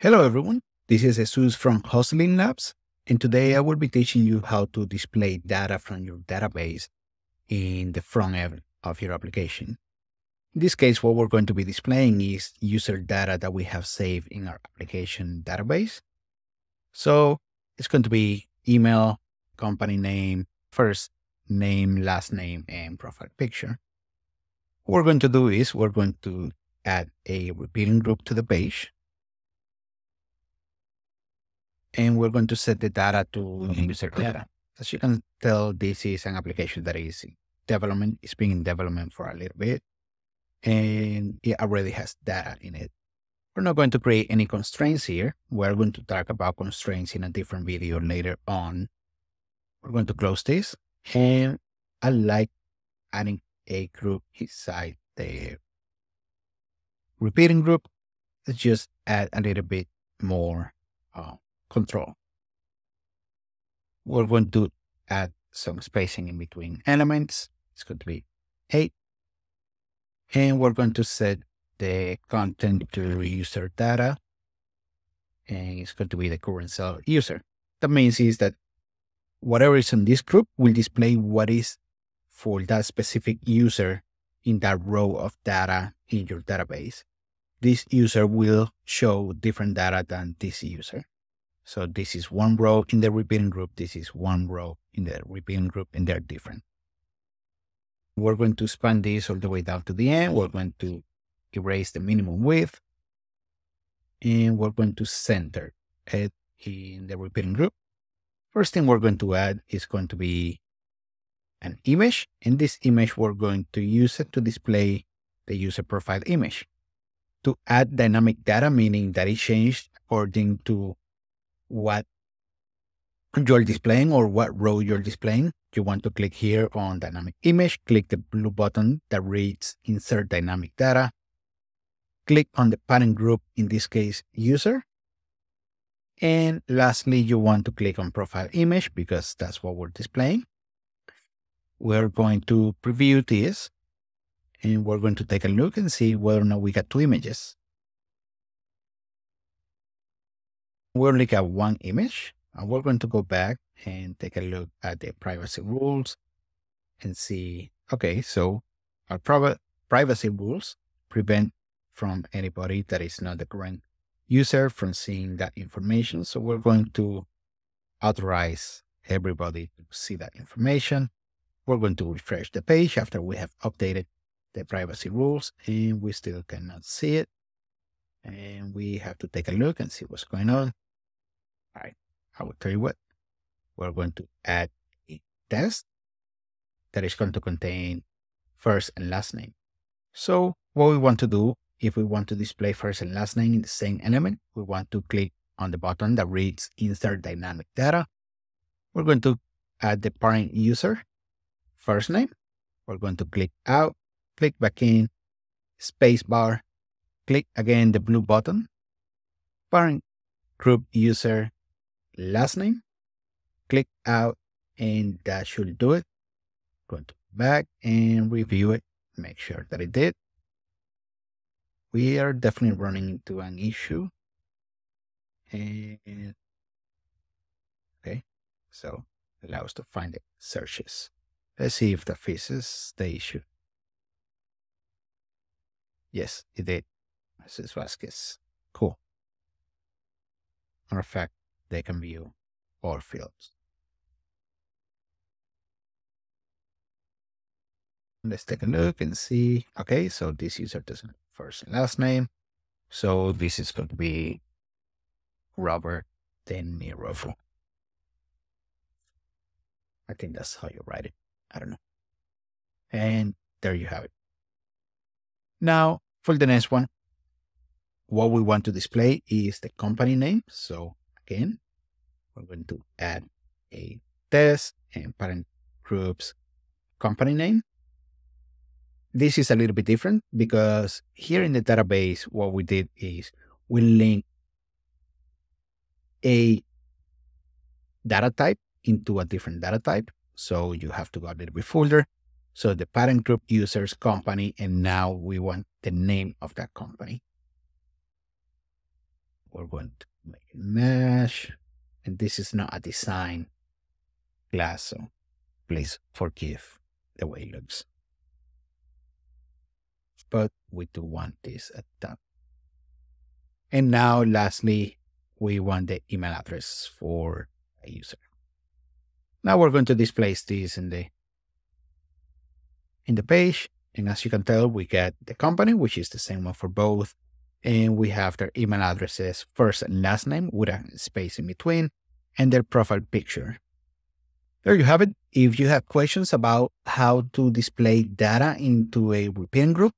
Hello everyone, this is Jesus from Hustling Labs, and today I will be teaching you how to display data from your database in the front end of your application. In this case, what we're going to be displaying is user data that we have saved in our application database. So it's going to be email, company name, first name, last name, and profile picture. What we're going to do is we're going to add a repeating group to the page and we're going to set the data to user data. As you can tell, this is an application that is development. It's been in development for a little bit and it already has data in it. We're not going to create any constraints here. We're going to talk about constraints in a different video later on. We're going to close this and I like adding a group inside the repeating group. Let's just add a little bit more uh, control. We're going to add some spacing in between elements. It's going to be eight. And we're going to set the content to user data. And it's going to be the current cell user. That means is that whatever is in this group will display what is for that specific user in that row of data in your database. This user will show different data than this user. So this is one row in the repeating group. This is one row in the repeating group and they're different. We're going to span this all the way down to the end. We're going to erase the minimum width and we're going to center it in the repeating group. First thing we're going to add is going to be an image and this image we're going to use it to display the user profile image. To add dynamic data, meaning that it changed according to what you're displaying or what row you're displaying. You want to click here on dynamic image, click the blue button that reads insert dynamic data. Click on the parent group, in this case, user. And lastly, you want to click on profile image because that's what we're displaying. We're going to preview this and we're going to take a look and see whether or not we got two images. We only got one image and we're going to go back and take a look at the privacy rules and see, okay, so our privacy rules prevent from anybody that is not the current user from seeing that information. So we're going to authorize everybody to see that information. We're going to refresh the page after we have updated the privacy rules and we still cannot see it. And we have to take a look and see what's going on. All right, I will tell you what, we're going to add a text that is going to contain first and last name. So what we want to do, if we want to display first and last name in the same element, we want to click on the button that reads insert dynamic data. We're going to add the parent user first name. We're going to click out, click back in, space bar, click again the blue button, parent group user last name, click out, and that should do it. Go to back and review it, make sure that it did. We are definitely running into an issue. And okay, so allow us to find the searches. Let's see if that fixes the issue. Yes, it did. Is Vasquez. Cool. Matter of fact, they can view all fields. Let's take a look and see. Okay, so this user doesn't first and last name. So this is going to be Robert De Niro. I think that's how you write it. I don't know. And there you have it. Now, for the next one, what we want to display is the company name. So again, we're going to add a text and parent groups company name. This is a little bit different because here in the database, what we did is we link a data type into a different data type. So you have to go a little bit further. So the parent group users company, and now we want the name of that company we're going to make a mesh. And this is not a design class, so please forgive the way it looks. But we do want this at top. And now lastly, we want the email address for a user. Now we're going to display this in the in the page. And as you can tell, we get the company, which is the same one for both. And we have their email addresses, first and last name with a space in between, and their profile picture. There you have it. If you have questions about how to display data into a repeating group,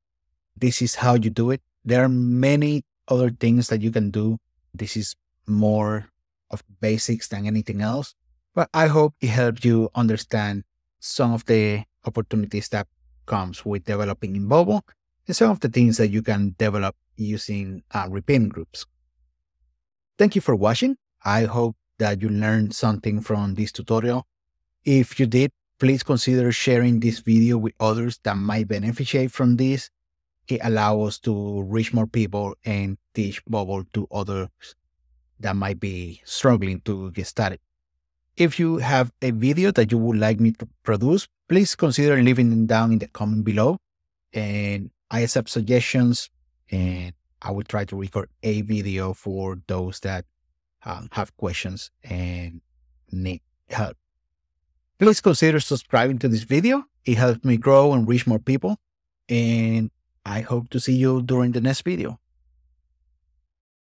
this is how you do it. There are many other things that you can do. This is more of basics than anything else. But I hope it helped you understand some of the opportunities that comes with developing in Bubble and some of the things that you can develop using uh, groups. Thank you for watching. I hope that you learned something from this tutorial. If you did, please consider sharing this video with others that might benefit from this. It allows us to reach more people and teach Bubble to others that might be struggling to get started. If you have a video that you would like me to produce, please consider leaving them down in the comment below. And I accept suggestions and I will try to record a video for those that um, have questions and need help. Please consider subscribing to this video. It helps me grow and reach more people. And I hope to see you during the next video.